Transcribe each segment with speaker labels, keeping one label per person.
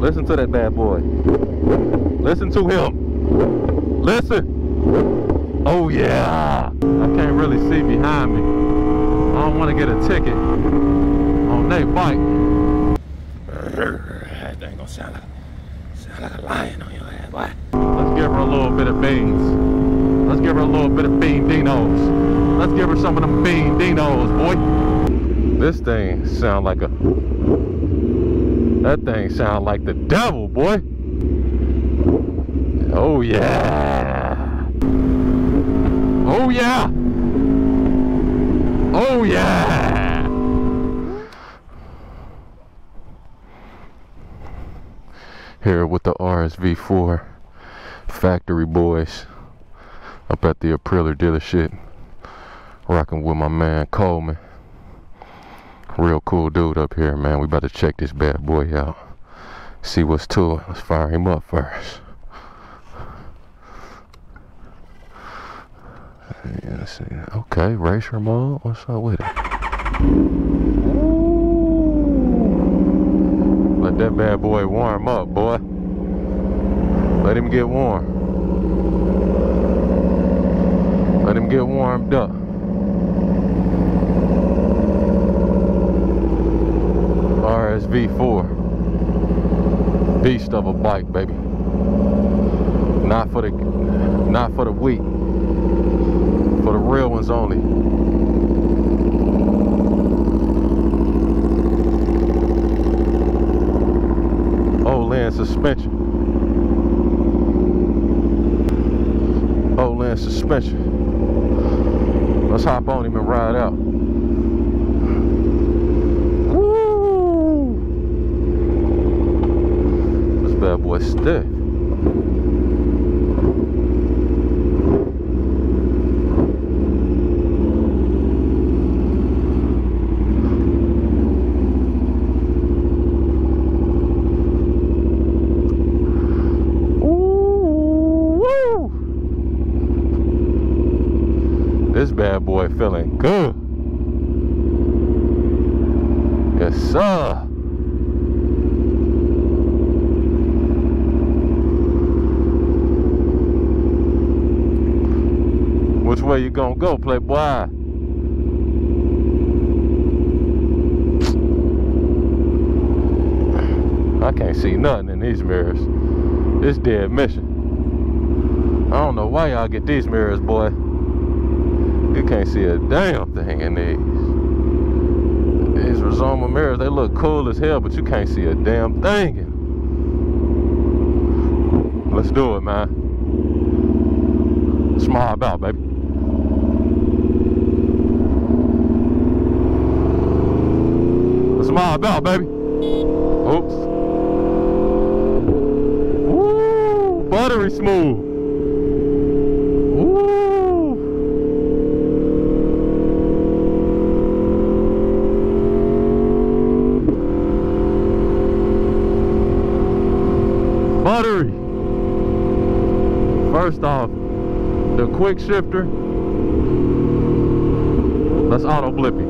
Speaker 1: Listen to that bad boy. Listen to him. Listen. Oh yeah. I can't really see behind me. I don't want to get a ticket on that bike. That ain't gonna sound like, sound like a lion on your ass, boy. Let's give her a little bit of beans. Let's give her a little bit of bean dinos. Let's give her some of them bean dinos, boy. This thing sound like a that thing sound like the devil, boy. Oh yeah. Oh yeah. Oh yeah. Here with the RSV4 factory boys up at the Aprilia dealership. Rocking with my man Coleman. Real cool dude up here, man. We about to check this bad boy out. See what's to it. Let's fire him up first. Yeah, see. Okay, racer mode. What's up with it? Let that bad boy warm up, boy. Let him get warm. Let him get warmed up. RSV4. Beast of a bike, baby. Not for the not for the weak. For the real ones only. Öhlins suspension. Öhlins suspension. Let's hop on him and ride out. Ooh, woo! This bad boy feeling good. Yes, sir. Which way you gonna go, playboy? I can't see nothing in these mirrors. It's dead mission. I don't know why y'all get these mirrors, boy. You can't see a damn thing in these. These Rizoma mirrors, they look cool as hell, but you can't see a damn thing in them. Let's do it, man. Smile about, baby. About, baby. Oops. Woo! Buttery smooth. Buttery. First off, the quick shifter. Let's auto blippy. Woo!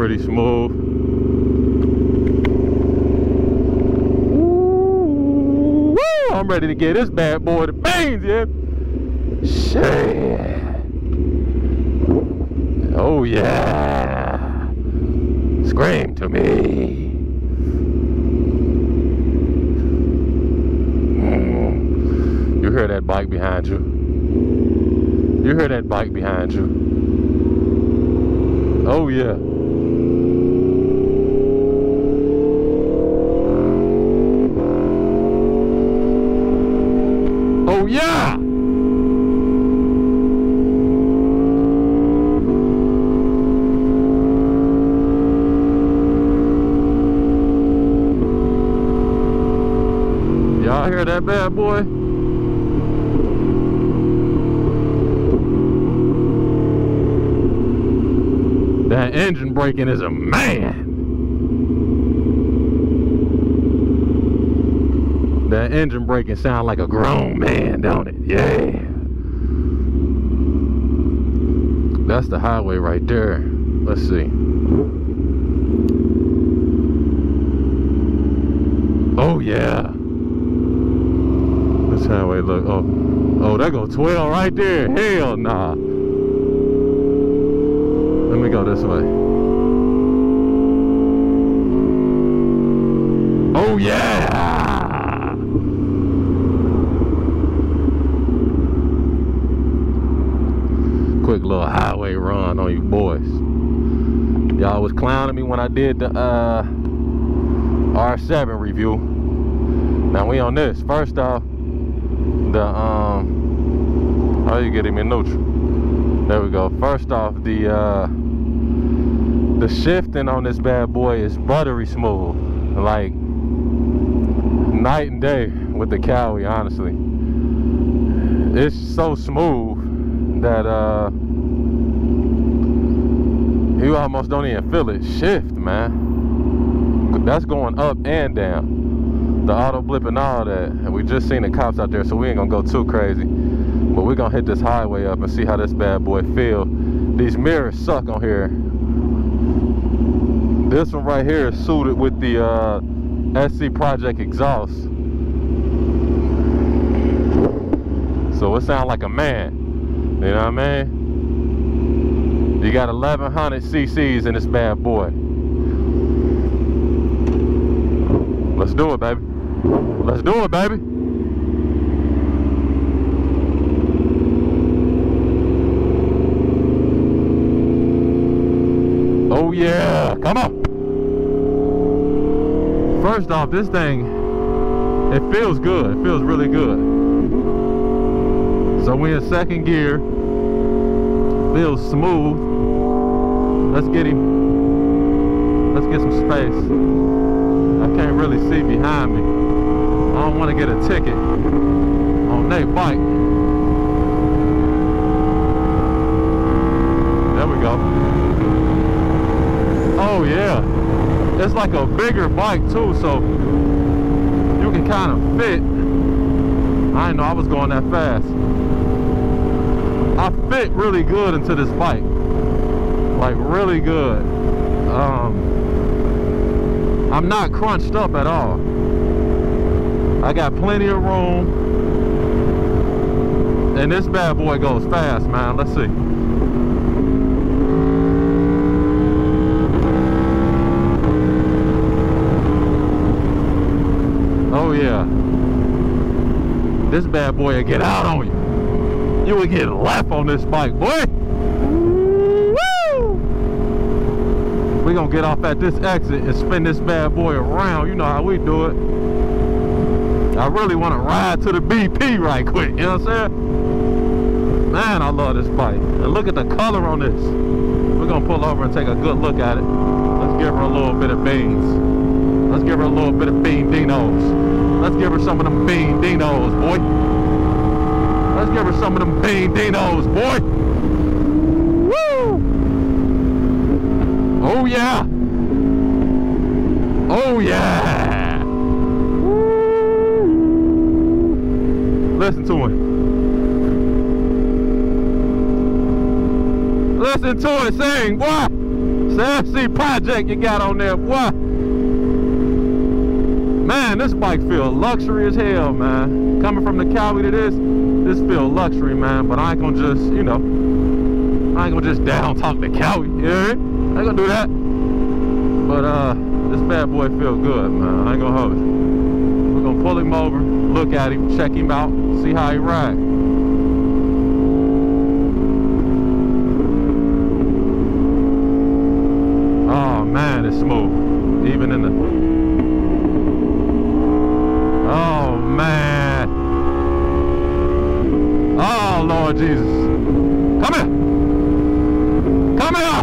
Speaker 1: pretty smooth. Woo! I'm ready to get this bad boy to beans, yeah. Shit. Oh yeah. Scream to me. Mm. You hear that bike behind you. You hear that bike behind you. Oh yeah. Oh yeah! Y'all hear that bad boy? That engine braking is a man. That engine braking sound like a grown man, don't it? Yeah. That's the highway right there. Let's see. Oh yeah. This highway look. Oh, oh, that go 12 right there. Hell nah. Let me go this way. Little highway run on you boys. Y'all was clowning me when I did the uh, R7 review. Now we on this. First off, the um, how you getting me neutral? There we go. First off, the uh, the shifting on this bad boy is buttery smooth, like night and day with the Kawi. Honestly, it's so smooth that uh, you almost don't even feel it shift, man. That's going up and down. The auto blip and all that. And we just seen the cops out there, so we ain't gonna go too crazy. But we're gonna hit this highway up and see how this bad boy feel. These mirrors suck on here. This one right here is suited with the uh, SC Project exhaust. So it sounds like a man. You know what I mean? You got 1100 cc's in this bad boy. Let's do it, baby. Let's do it, baby. Oh yeah, come on. First off, this thing, it feels good. It feels really good. So we're in second gear. Feels smooth. Let's get him. Let's get some space. I can't really see behind me. I don't want to get a ticket on that bike. There we go. Oh yeah. It's like a bigger bike too, so you can kind of fit. I didn't know I was going that fast. I fit really good into this bike. Like really good. Um, I'm not crunched up at all. I got plenty of room. And this bad boy goes fast, man. Let's see. Oh yeah. This bad boy will get out on you. You will get left on this bike, boy. Woo! we gonna get off at this exit and spin this bad boy around. You know how we do it. I really want to ride to the BP right quick. You know what I'm saying? Man, I love this bike. And look at the color on this. We're gonna pull over and take a good look at it. Let's give her a little bit of beans. Let's give her a little bit of bean dinos. Let's give her some of them bean dinos, boy. Let's give her some of them bean dinos, boy. Woo! Oh yeah! Oh yeah! Listen to it. Listen to it sing, what? SC project you got on there, what? Man, this bike feel luxury as hell, man. Coming from the Kawi to this, this feel luxury, man. But I ain't gonna just, you know, I ain't gonna just down talk the Kawi, you hear I ain't gonna do that. But uh, this bad boy feel good, man. I ain't gonna hold you. We're gonna pull him over. look at him, check him out, see how he ride. Oh man, it's smooth. Even in the Oh man. Oh Lord Jesus. Come here. Come here.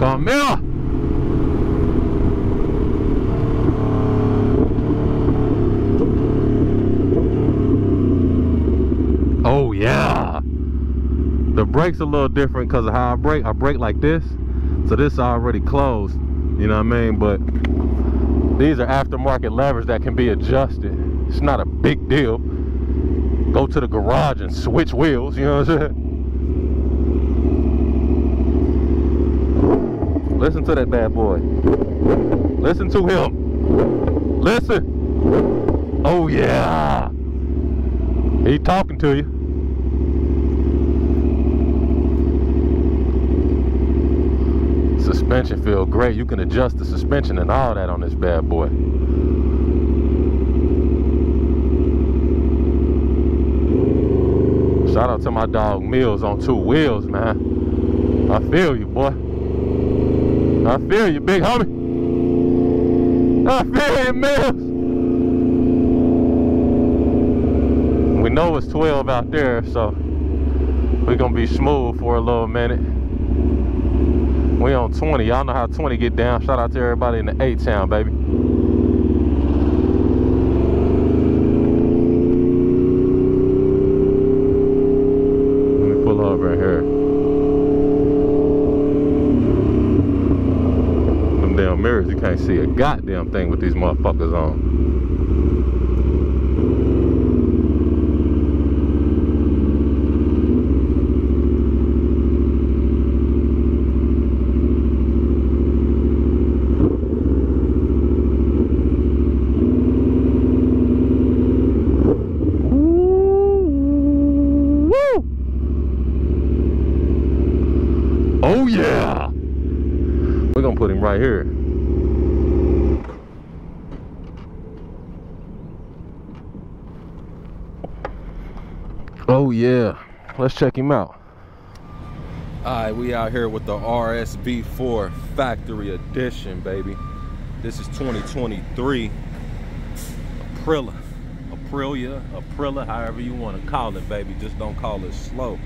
Speaker 1: Come here. Oh yeah. The brake's a little different because of how I brake. I brake like this. So this already closed. You know what I mean? But these are aftermarket levers that can be adjusted. It's not a big deal. Go to the garage and switch wheels, you know what I'm saying? Listen to that bad boy. Listen to him. Listen. Oh yeah. He talking to you. Suspension feel great. You can adjust the suspension and all that on this bad boy. Shout out to my dog Mills on two wheels, man. I feel you, boy. I feel you, big homie. I feel you, Mills. We know it's 12 out there, so we're gonna be smooth for a little minute. We on 20. Y'all know how 20 get down. Shout out to everybody in the 8 town, baby. Let me pull over here. Them damn mirrors, you can't see a goddamn thing with these motherfuckers on. Woo! Oh yeah! We're gonna put him right here. Oh yeah. Let's check him out. Alright, we out here with the RSV4 Factory Edition, baby. This is 2023 Aprilia. Aprilia, Aprilia, however you want to call it, baby. Just don't call it slow.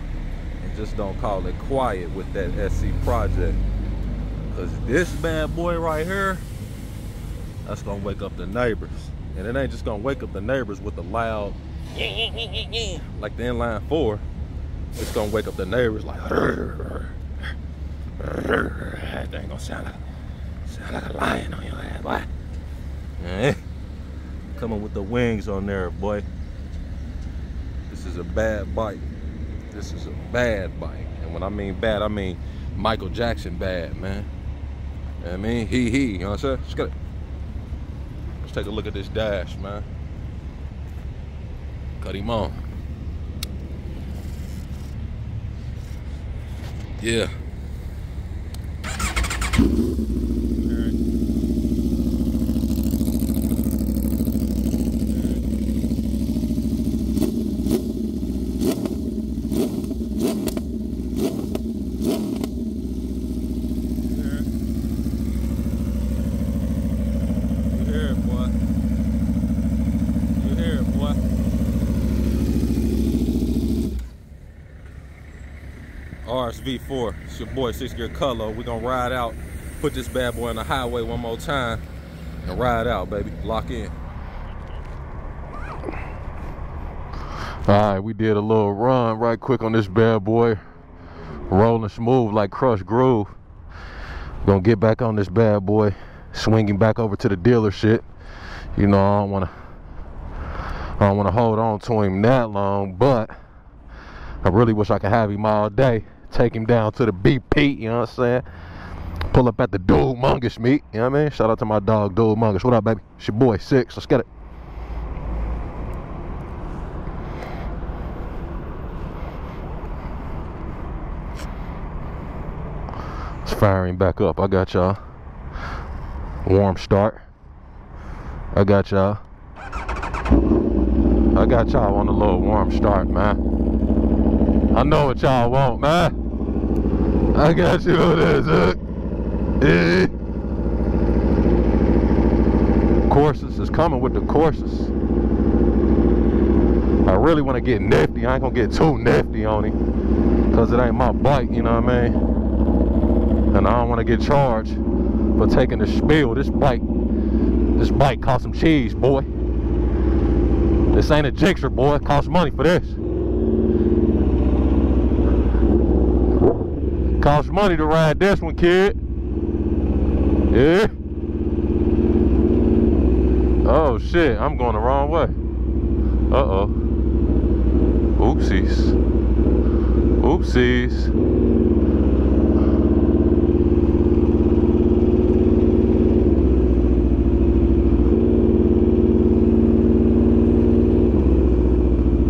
Speaker 1: And just don't call it quiet with that SC project. Cause this bad boy right here, that's gonna wake up the neighbors. And it ain't just gonna wake up the neighbors with the loud like the inline four. It's gonna wake up the neighbors like that ain't gonna sound like sound like a lion on your ass, boy. Eh. Coming with the wings on there, boy. This is a bad bike. This is a bad bike. And when I mean bad, I mean Michael Jackson bad, man. I mean, he he, you know what I'm saying? Let's, get it. Let's take a look at this dash, man. Cut him on. Yeah. You hear it, boy. You hear it, boy. RSV4, it's your boy Six Gear Cutloe. We're gonna ride out, put this bad boy on the highway one more time, and ride out, baby. Lock in. All right, we did a little run right quick on this bad boy. Rolling smooth like Krush Groove. Gonna get back on this bad boy, swinging back over to the dealership. You know, I don't wanna, I don't wanna hold on to him that long, but I really wish I could have him all day. Take him down to the BP, you know what I'm saying? Pull up at the Dude Mungus meet, you know what I mean? Shout out to my dog, Dude Mungus. What up, baby? It's your boy, Six. Let's get it. It's firing back up. I got y'all. Warm start. I got y'all. I got y'all on a little warm start, man. I know what y'all want, man. I got you on this, hook. Yeah. Courses is coming with the courses. I really want to get nifty. I ain't gonna get too nifty on him. Cause it ain't my bike, you know what I mean? And I don't want to get charged for taking the spill. This bike, this bike cost some cheese, boy. This ain't a Gixxer, boy. It costs money for this. Costs money to ride this one, kid. Yeah. Oh shit, I'm going the wrong way. Uh-oh. Oopsies. Oopsies.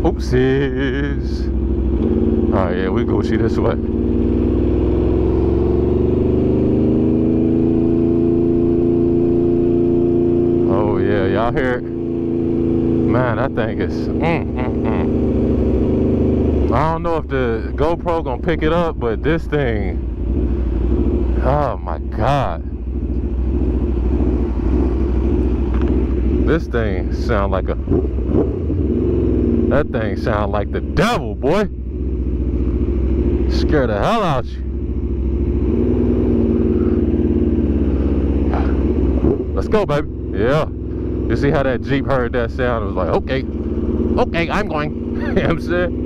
Speaker 1: Oopsies. Oh yeah, we go see this way. Hear it? Man, I think it's. Mm, mm, mm. I don't know if the GoPro gonna pick it up, but this thing. Oh my god. This thing sound like a. That thing sound like the devil, boy. Scare the hell out you. Let's go, baby. Yeah. You see how that Jeep heard that sound? It was like, okay, okay, I'm going. you know what I'm saying?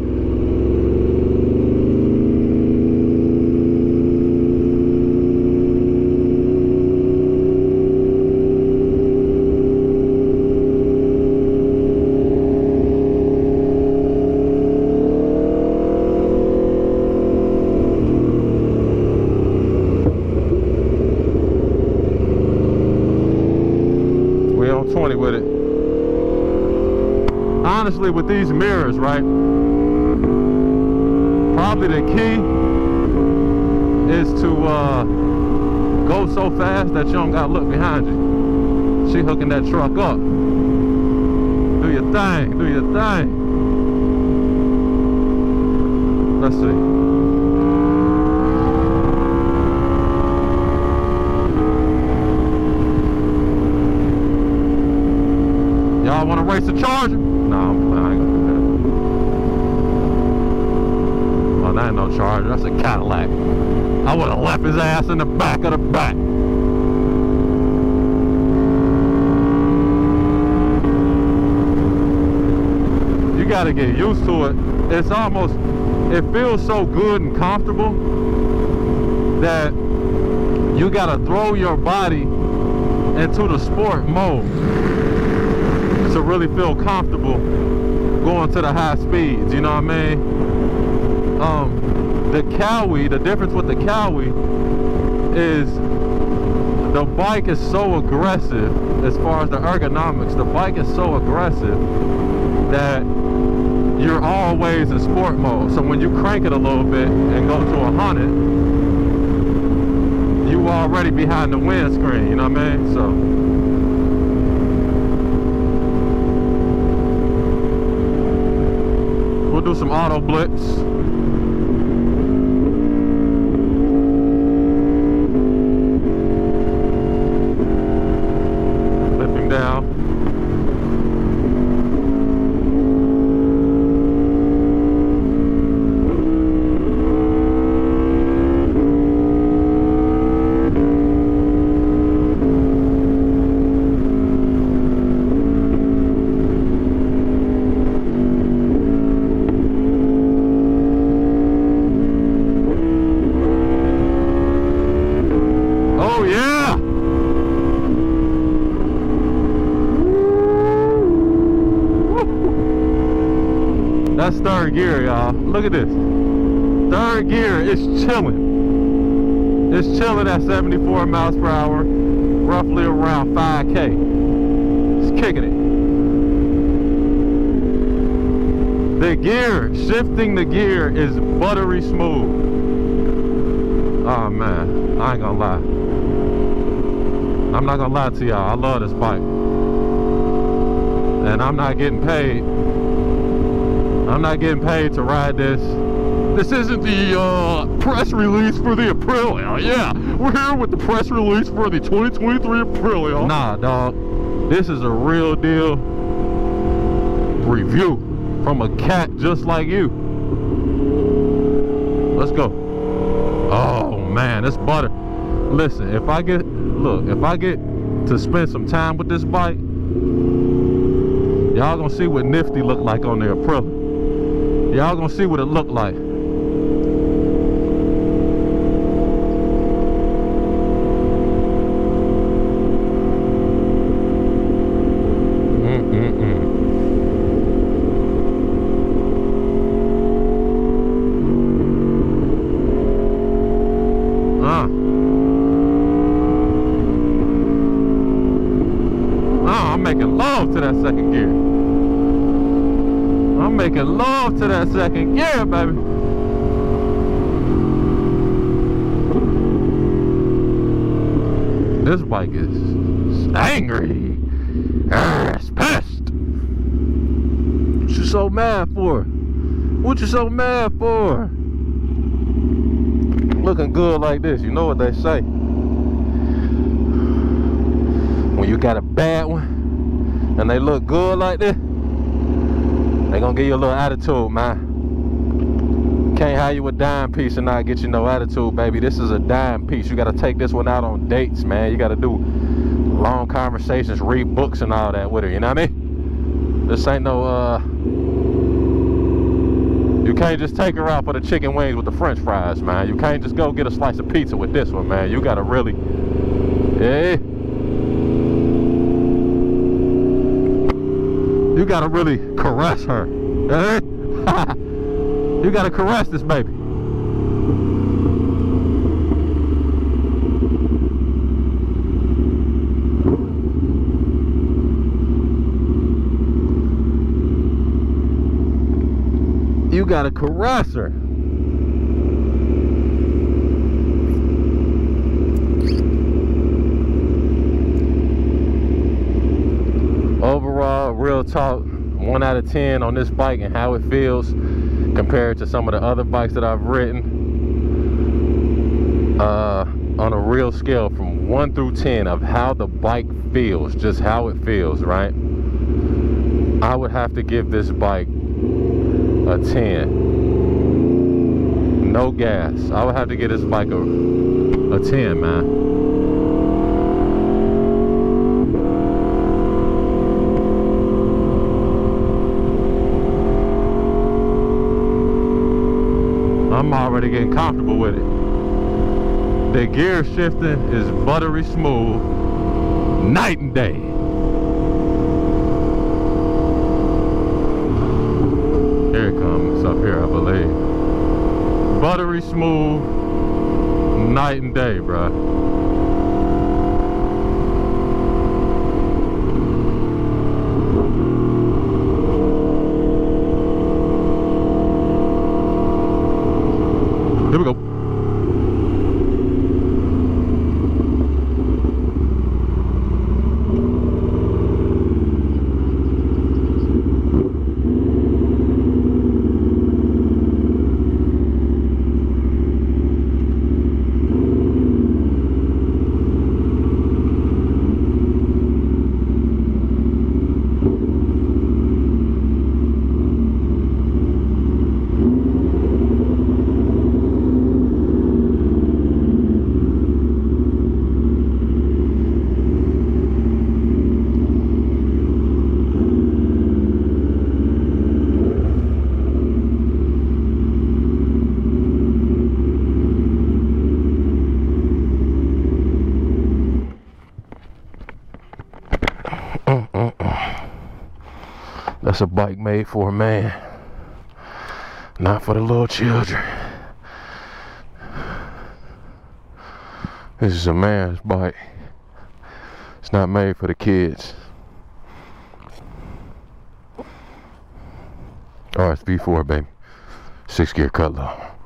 Speaker 1: We on 20 with it. Honestly, with these mirrors, right? Probably the key is to uh, go so fast that you don't gotta look behind you. She hooking that truck up. Do your thing, do your thing. Let's see. Y'all want to race the Charger? No, I'm, I ain't gonna do that. Oh, that ain't no Charger. That's a Cadillac. I would have left his ass in the back of the back. You got to get used to it. It's almost, it feels so good and comfortable that you got to throw your body into the sport mode to really feel comfortable going to the high speeds, you know what I mean? Um, the Kawi, the difference with the Kawi is the bike is so aggressive as far as the ergonomics. The bike is so aggressive that you're always in sport mode. So when you crank it a little bit and go to a hundred, you are already behind the windscreen, you know what I mean? So We'll do some auto blitz. Flip him down. Oh yeah! That's third gear, y'all. Look at this. Third gear is chilling. It's chilling at 74 miles per hour, roughly around 5K. It's kicking it. The gear, shifting the gear is buttery smooth. Oh man, I ain't gonna lie. I'm not gonna lie to y'all. I love this bike. and I'm not getting paid. I'm not getting paid to ride this. This isn't the uh, press release for the Aprilia. Yeah, we're here with the press release for the 2023 Aprilia. Nah, dog. This is a real deal review from a cat just like you. Let's go. Oh man, it's butter. Listen, if I get look, if I get to spend some time with this bike, y'all gonna see what nifty look like on the Aprilia. Y'all gonna see what it look like. Making love to that second gear. I'm making love to that second gear, baby. This bike is angry. It's pissed. What you so mad for? What you so mad for? Looking good like this, you know what they say. When you got a bad one, and they look good like this, they gonna give you a little attitude, man. Can't have you a dime piece and not get you no attitude, baby. This is a dime piece. You gotta take this one out on dates, man. You gotta do long conversations, read books and all that with her, you know what I mean? This ain't no, uh, you can't just take her out for the chicken wings with the french fries, man. You can't just go get a slice of pizza with this one, man. You gotta really, yeah. You gotta really caress her. Eh? you gotta caress this baby. You gotta caress her. real talk, one out of 10 on this bike and how it feels compared to some of the other bikes that I've ridden. Uh, on a real scale from 1 through 10 of how the bike feels, just how it feels, right? I would have to give this bike a 10. No gas. I would have to give this bike a, a 10, man. I'm already getting comfortable with it. The gear shifting is buttery smooth, night and day. Here it comes up here, I believe. Buttery smooth, night and day, bruh. Here we go. That's a bike made for a man, not for the little children. This is a man's bike. It's not made for the kids. RSV4, baby. Six gear cut.